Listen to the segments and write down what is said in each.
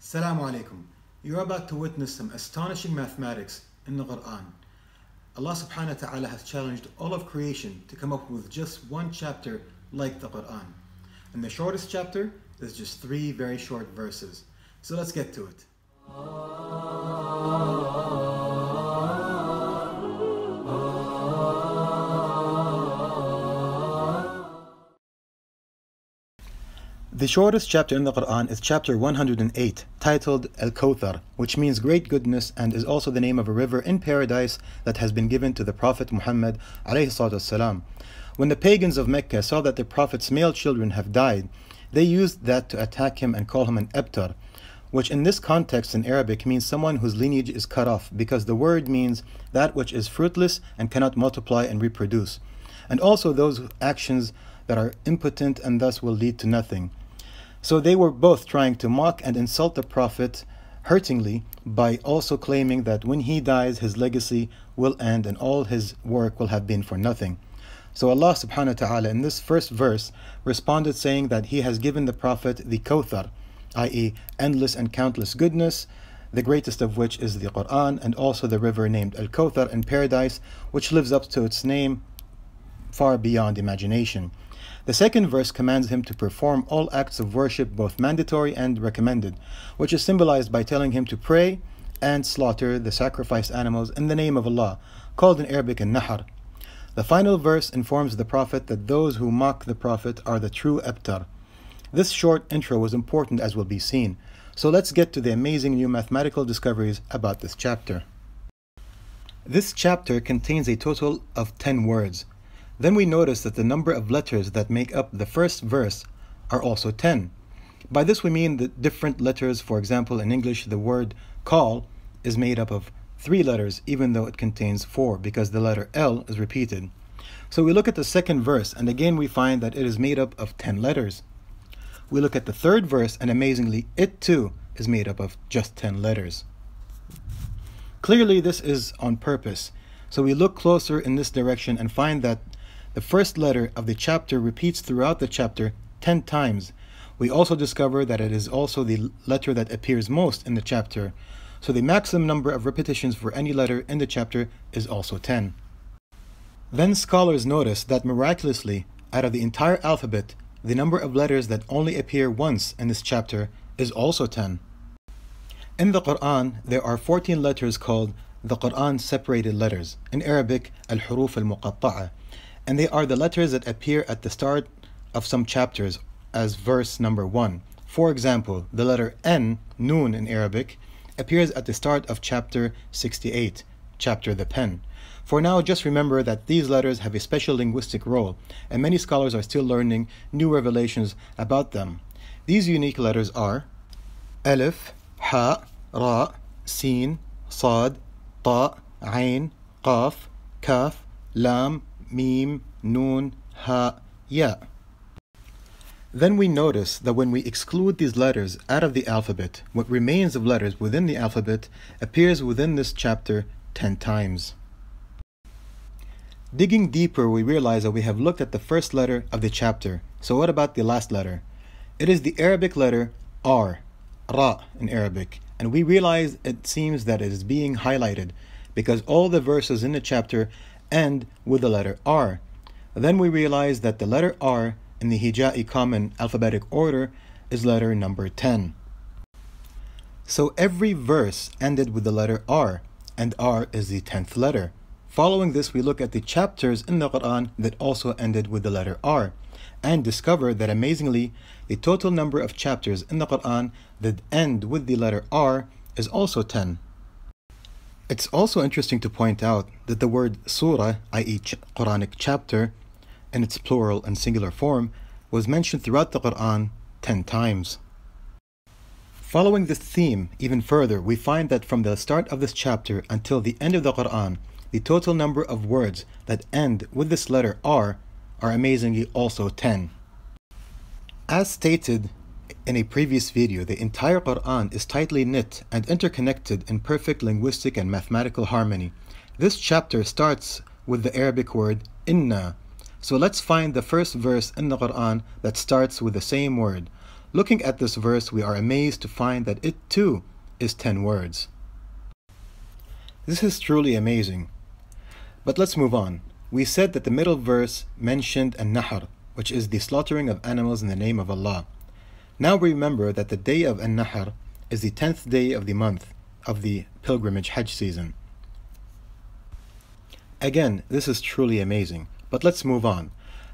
Assalamu alaikum. You're about to witness some astonishing mathematics in the Quran. Allah subhanahu wa ta'ala has challenged all of creation to come up with just one chapter like the Quran. And the shortest chapter is just three very short verses. So let's get to it. The shortest chapter in the Quran is chapter 108, titled Al Kawthar, which means great goodness and is also the name of a river in paradise that has been given to the Prophet Muhammad. When the pagans of Mecca saw that the Prophet's male children have died, they used that to attack him and call him an Ebtar, which in this context in Arabic means someone whose lineage is cut off, because the word means that which is fruitless and cannot multiply and reproduce, and also those actions that are impotent and thus will lead to nothing. So they were both trying to mock and insult the Prophet hurtingly by also claiming that when he dies, his legacy will end and all his work will have been for nothing. So Allah subhanahu wa ta'ala in this first verse responded saying that He has given the Prophet the Kawthar, i.e., endless and countless goodness, the greatest of which is the Quran, and also the river named Al Kawthar in paradise, which lives up to its name far beyond imagination. The second verse commands him to perform all acts of worship, both mandatory and recommended, which is symbolized by telling him to pray and slaughter the sacrificed animals in the name of Allah, called in Arabic an Nahar. The final verse informs the Prophet that those who mock the Prophet are the true Abtar. This short intro was important as will be seen, so let's get to the amazing new mathematical discoveries about this chapter. This chapter contains a total of 10 words. Then we notice that the number of letters that make up the first verse are also 10. By this we mean the different letters, for example, in English, the word call is made up of three letters, even though it contains four, because the letter L is repeated. So we look at the second verse, and again we find that it is made up of 10 letters. We look at the third verse, and amazingly, it too is made up of just 10 letters. Clearly, this is on purpose. So we look closer in this direction and find that the first letter of the chapter repeats throughout the chapter 10 times. We also discover that it is also the letter that appears most in the chapter, so the maximum number of repetitions for any letter in the chapter is also 10. Then scholars notice that miraculously, out of the entire alphabet, the number of letters that only appear once in this chapter is also 10. In the Quran, there are 14 letters called the Quran separated letters, in Arabic, al-huruf al-muqatta'a, and they are the letters that appear at the start of some chapters as verse number 1. For example, the letter N, Noon in Arabic, appears at the start of chapter 68, chapter The Pen. For now, just remember that these letters have a special linguistic role, and many scholars are still learning new revelations about them. These unique letters are Alif, Ha, Ra, Sin, Sad, Ta, Ain, Qaf, Kaf, Lam, Mim, Nun, Ha, Ya. Then we notice that when we exclude these letters out of the alphabet, what remains of letters within the alphabet appears within this chapter 10 times. Digging deeper, we realize that we have looked at the first letter of the chapter. So what about the last letter? It is the Arabic letter R, Ra in Arabic, and we realize it seems that it is being highlighted because all the verses in the chapter end with the letter R. Then we realize that the letter R in the Hija'i Common alphabetic order is letter number 10. So every verse ended with the letter R, and R is the 10th letter. Following this, we look at the chapters in the Quran that also ended with the letter R, and discover that amazingly, the total number of chapters in the Quran that end with the letter R is also 10. It's also interesting to point out that the word surah, i.e., Quranic chapter, in its plural and singular form, was mentioned throughout the Quran 10 times. Following this theme even further, we find that from the start of this chapter until the end of the Quran, the total number of words that end with this letter R are amazingly also 10. As stated in a previous video, the entire Quran is tightly knit and interconnected in perfect linguistic and mathematical harmony. This chapter starts with the Arabic word inna. So let's find the first verse in the Quran that starts with the same word. Looking at this verse, we are amazed to find that it too is 10 words. This is truly amazing. But let's move on. We said that the middle verse mentioned an-nahr, which is the slaughtering of animals in the name of Allah. Now remember that the day of an-nahr is the 10th day of the month of the pilgrimage Hajj season. Again, this is truly amazing. But let's move on.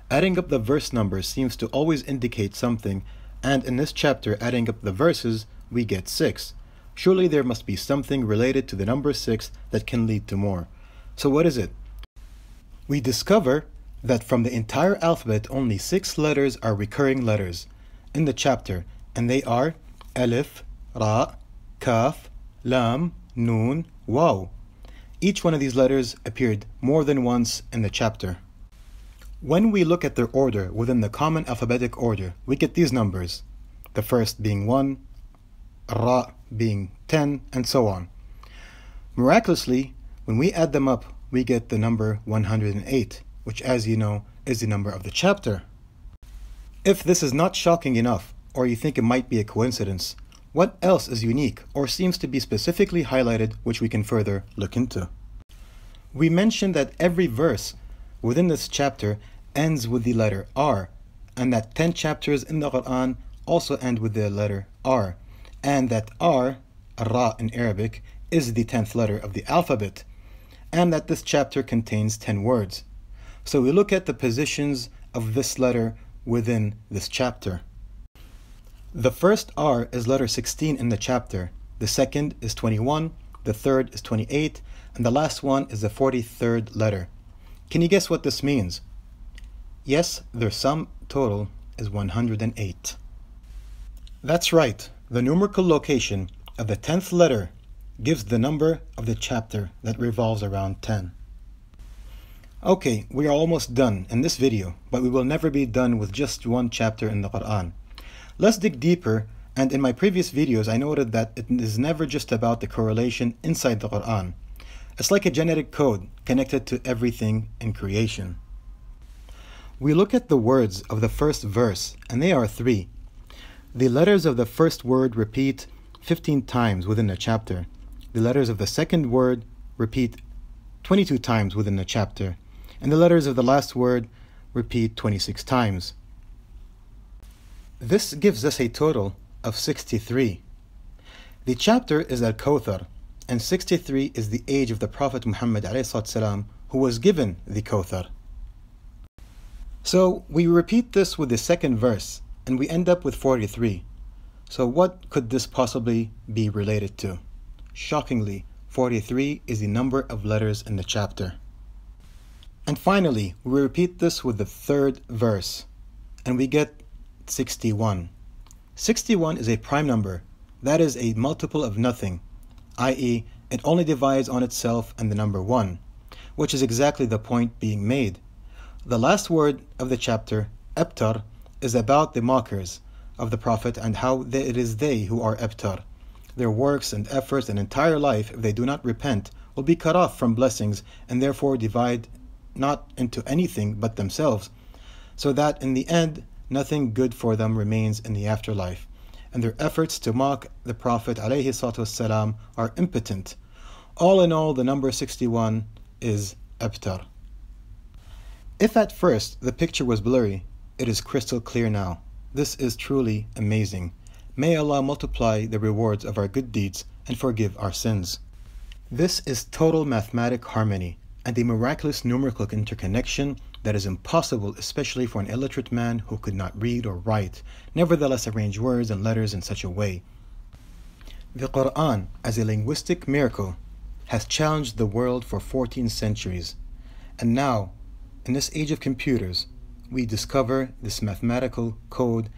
Adding up the verse numbers seems to always indicate something, and in this chapter, adding up the verses, we get 6. Surely there must be something related to the number 6 that can lead to more. So what is it? We discover that from the entire alphabet, only 6 letters are recurring letters in the chapter, and they are Alif, Ra, Kaf, Lam, Nun, Waw. Each one of these letters appeared more than once in the chapter. When we look at their order within the common alphabetic order, we get these numbers. The first being 1, Ra being 10, and so on. Miraculously, when we add them up, we get the number 108, which as you know is the number of the chapter. If this is not shocking enough, or you think it might be a coincidence, what else is unique or seems to be specifically highlighted which we can further look into? We mentioned that every verse within this chapter ends with the letter R, and that 10 chapters in the Quran also end with the letter R, and that R, Ra in Arabic, is the 10th letter of the alphabet, and that this chapter contains 10 words. So we look at the positions of this letter within this chapter. The first R is letter 16 in the chapter, the second is 21, the third is 28, and the last one is the 43rd letter. Can you guess what this means? Yes, their sum total is 108. That's right, the numerical location of the 10th letter gives the number of the chapter that revolves around 10. Okay, we are almost done in this video, but we will never be done with just one chapter in the Quran. Let's dig deeper and in my previous videos I noted that it is never just about the correlation inside the Quran. It's like a genetic code connected to everything in creation. We look at the words of the first verse and they are three. The letters of the first word repeat 15 times within a chapter. The letters of the second word repeat 22 times within a chapter and the letters of the last word repeat 26 times. This gives us a total of 63. The chapter is Al Kawthar, and 63 is the age of the Prophet Muhammad والسلام, who was given the Kawthar. So we repeat this with the second verse, and we end up with 43. So what could this possibly be related to? Shockingly, 43 is the number of letters in the chapter. And finally, we repeat this with the third verse, and we get 61. 61 is a prime number, that is a multiple of nothing, i.e., it only divides on itself and the number 1, which is exactly the point being made. The last word of the chapter, Abtar, is about the mockers of the Prophet and how it is they who are Abtar. Their works and efforts and entire life, if they do not repent, will be cut off from blessings and therefore divide not into anything but themselves, so that in the end nothing good for them remains in the afterlife, and their efforts to mock the Prophet والسلام, are impotent. All in all, the number 61 is Abtar. If at first the picture was blurry, it is crystal clear now. This is truly amazing. May Allah multiply the rewards of our good deeds and forgive our sins. This is total mathematic harmony and a miraculous numerical interconnection that is impossible, especially for an illiterate man who could not read or write, nevertheless arrange words and letters in such a way. The Quran, as a linguistic miracle, has challenged the world for 14 centuries, and now, in this age of computers, we discover this mathematical code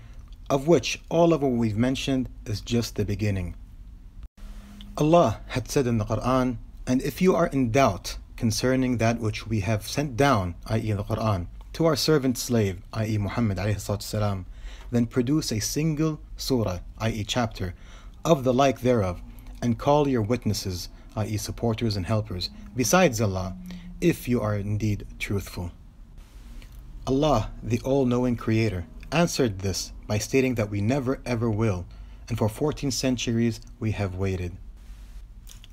of which all of what we've mentioned is just the beginning. Allah had said in the Quran, and if you are in doubt concerning that which we have sent down, i.e., the Quran, to our servant slave, i.e., Muhammad, السلام, then produce a single surah, i.e., chapter, of the like thereof, and call your witnesses, i.e., supporters and helpers, besides Allah, if you are indeed truthful. Allah, the all knowing Creator, answered this by stating that we never ever will, and for 14 centuries we have waited.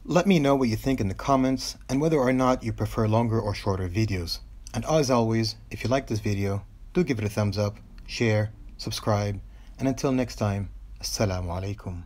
Let me know what you think in the comments and whether or not you prefer longer or shorter videos. And as always, if you like this video, do give it a thumbs up, share, subscribe, and until next time, Assalamu alaikum.